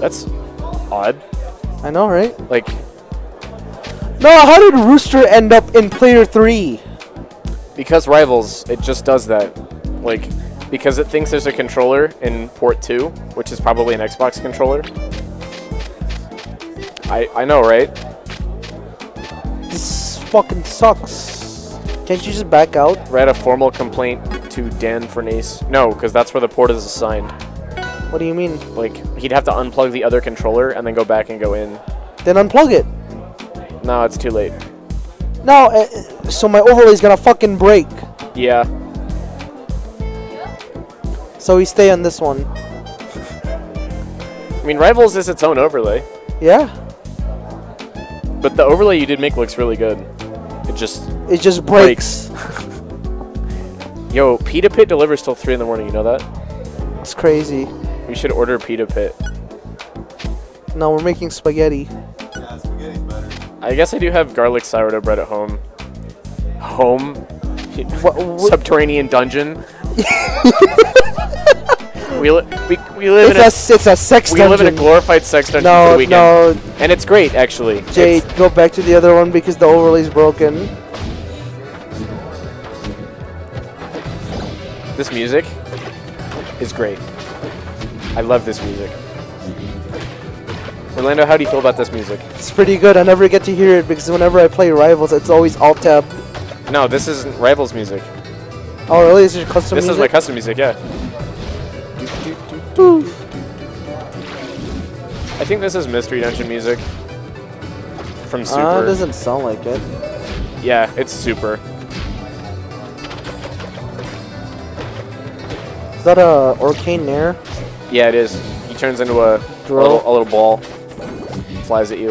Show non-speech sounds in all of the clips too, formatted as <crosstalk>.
That's odd. I know, right? Like, No, how did Rooster end up in player three? because Rivals, it just does that. Like, because it thinks there's a controller in port 2, which is probably an Xbox controller. I, I know, right? This fucking sucks. Can't you just back out? Read a formal complaint to Dan Fornace. No, because that's where the port is assigned. What do you mean? Like, he'd have to unplug the other controller and then go back and go in. Then unplug it. No, it's too late. No, uh, so my overlay's gonna fucking break. Yeah. So we stay on this one. I mean, Rivals is its own overlay. Yeah? But the overlay you did make looks really good. It just It just breaks. <laughs> Yo, Pita Pit delivers till 3 in the morning, you know that? It's crazy. We should order Pita Pit. No, we're making spaghetti. Yeah, spaghetti's better. I guess I do have garlic sourdough bread at home. Home? What, <laughs> what, Subterranean dungeon? <laughs> we, li- we, we live it's, in a, a, it's a sex we live in a glorified sex dungeon for no, the weekend. no, And it's great, actually. Jade, It's- go back to the other one because the overlay's broken. this music is great. I love this music. Orlando, how do you feel about this music? It's pretty good. I never get to hear it because whenever I play Rivals, it's always alt tab. No, this isn't Rivals music. Oh, really? This Is it custom This is my custom music, yeah. I think this is Mystery Dungeon music. From Super. Ah, it doesn't sound like it. Yeah, it's Super. Is that a Orcane Nair? Yeah, it is. He turns into a, a, little, a little ball. Flies at you.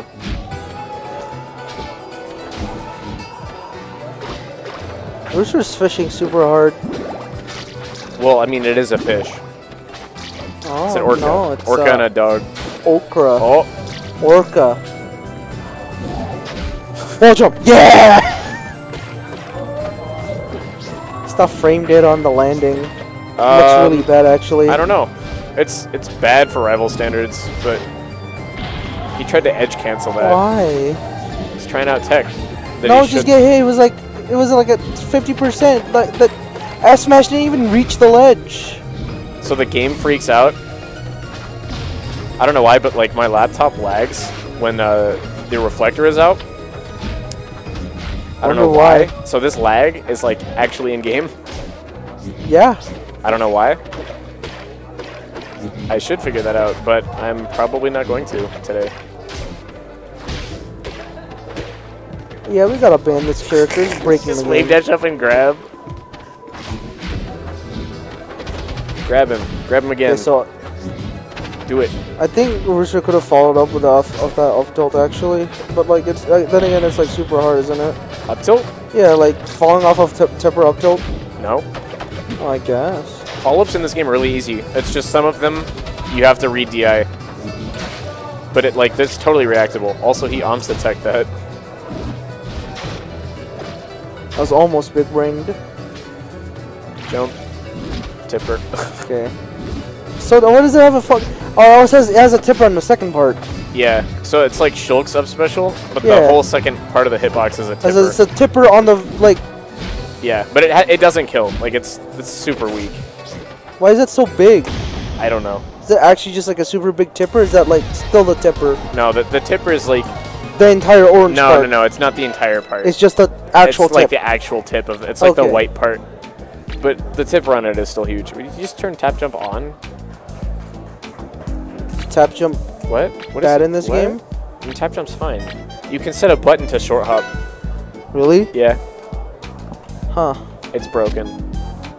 Rooster's fishing super hard. Well, I mean, it is a fish. Oh, It's an orca. no, it's orca uh, and a dog. okra. Oh, Orca. Wall jump. Yeah! Stuff framed it on the landing. Looks um, really bad, actually. I don't know. It's it's bad for rival standards, but he tried to edge cancel that. Why? He's trying out tech. No, he just get hit. It was like it was like a 50%. Like the ass smash didn't even reach the ledge. So the game freaks out. I don't know why, but like my laptop lags when uh, the reflector is out. I don't know why. why. So this lag is like actually in game. Yeah. I don't know why. I should figure that out, but I'm probably not going to today. Yeah, we gotta ban this character. He's breaking Just wave dash up and grab. Grab him. Grab him again. Okay, so Do it. I think Rooster could have followed up with off, off that off tilt actually, but like it's uh, then again it's like super hard, isn't it? Up tilt? Yeah, like falling off of tip tipper up tilt. No. I guess. Follow-ups in this game are really easy. It's just some of them you have to read DI. But it like this is totally reactable. Also he arms detect that. I was almost big brained. Jump. Tipper. <laughs> Okay. So what does it have a fuck? Oh, it says it has a tipper on the second part. yeah. So it's like Shulk's up special, but Yeah. the whole second part of the hitbox is a tipper. it's a tipper on the like. yeah, but it ha- it doesn't kill. Like it's it's super weak. Why is that so big? I don't know. Is it actually just like a super big tipper? Is that like still the tipper? No, the the tipper is like The entire orange no part. no no. It's not the entire part. It's just the actual it's like tip. the actual tip of it's like the white part. But the tipper on it is still huge. Would you just turn tap jump on? Tap jump What? What bad it- in this what? game? I mean, tap jump's fine. You can set a button to short hop. Really? Yeah, Huh. it's broken.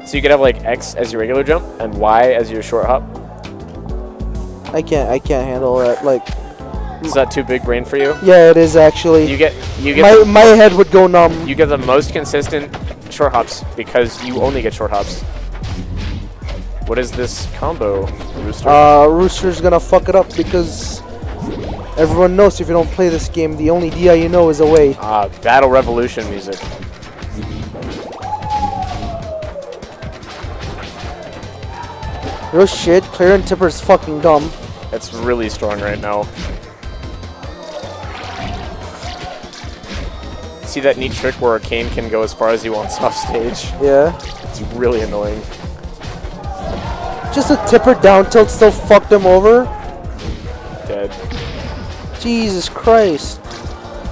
So you could have like X as your regular jump and Y as your short hop. I can't. I can't handle that. Like, Is that too big brain for you? yeah, it is actually. You get you get my the, my head would go numb. you get the most consistent short hops because you only get short hops. What is this combo, Rooster? Uh, Rooster's gonna fuck it up because everyone knows if you don't play this game, the only DI you know is away. Ah, Battle Revolution music. Real shit. Clairen Tipper's fucking dumb. It's really strong right now. See that neat trick where Orcane can go as far as he wants <laughs> off stage? Yeah. It's really annoying. Just a tipper down tilt still fucked him over. Dead. Jesus Christ.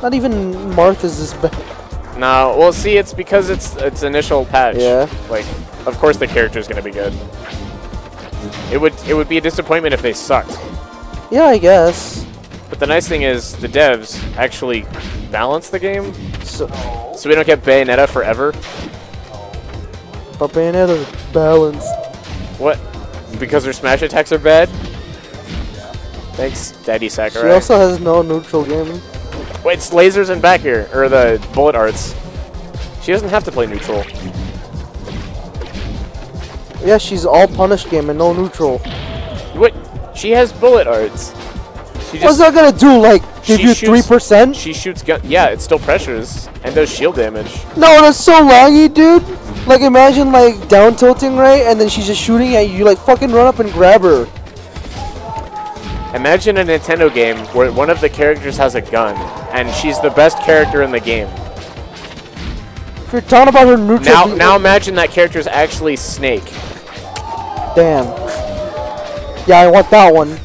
Not even Marth's this bad. No, well, see, it's because it's it's initial patch. Yeah. Like, of course the character's gonna be good. It would it would be a disappointment if they sucked. Yeah, I guess. But the nice thing is the devs actually balance the game, So, so we don't get Bayonetta forever. but Bayonetta's balanced. What? Because her smash attacks are bad? Thanks, Daddy She also has no neutral game. Wait, it's lasers and back here, or the bullet arts. She doesn't have to play neutral. Yeah, she's all punish game and no neutral. What? She has bullet arts. She What's that gonna do? Like, give you 3%? she shoots gun. Yeah, it still pressures and does shield damage. No, that's so laggy, dude. Like, imagine, like, down tilting, right? And then she's just shooting at you. You, like, fucking run up and grab her. Imagine a Nintendo game where one of the characters has a gun, and she's the best character in the game. If you're talking about her neutral... Now, now imagine that character's actually Snake. Damn. Yeah, I want that one.